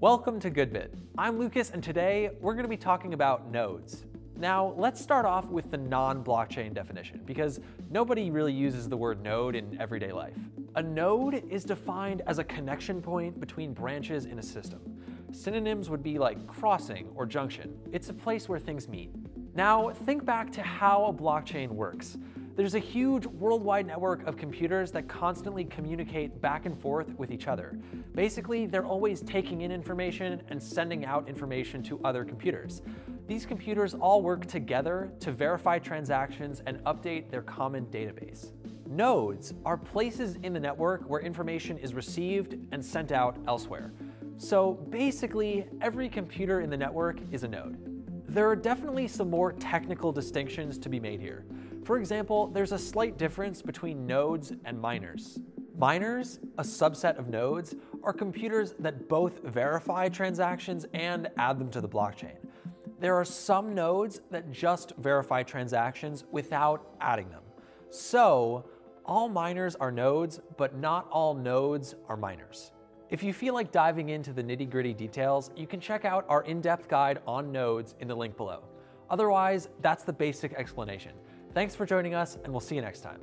Welcome to Goodbit. I'm Lucas, and today we're going to be talking about nodes. Now, let's start off with the non-blockchain definition, because nobody really uses the word node in everyday life. A node is defined as a connection point between branches in a system. Synonyms would be like crossing or junction. It's a place where things meet. Now, think back to how a blockchain works. There's a huge worldwide network of computers that constantly communicate back and forth with each other. Basically, they're always taking in information and sending out information to other computers. These computers all work together to verify transactions and update their common database. Nodes are places in the network where information is received and sent out elsewhere. So basically, every computer in the network is a node. There are definitely some more technical distinctions to be made here. For example, there's a slight difference between nodes and miners. Miners, a subset of nodes, are computers that both verify transactions and add them to the blockchain. There are some nodes that just verify transactions without adding them. So, all miners are nodes, but not all nodes are miners. If you feel like diving into the nitty gritty details, you can check out our in-depth guide on nodes in the link below. Otherwise, that's the basic explanation. Thanks for joining us, and we'll see you next time.